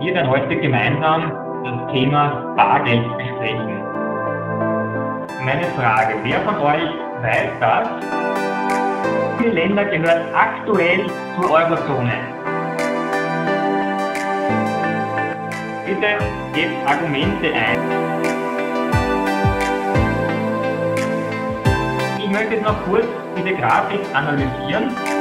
Wir werden heute gemeinsam das Thema Bargeld besprechen. Meine Frage, wer von euch weiß das? Wie viele Länder gehören aktuell zur Eurozone? Bitte gebt Argumente ein. Ich möchte jetzt noch kurz diese Grafik analysieren.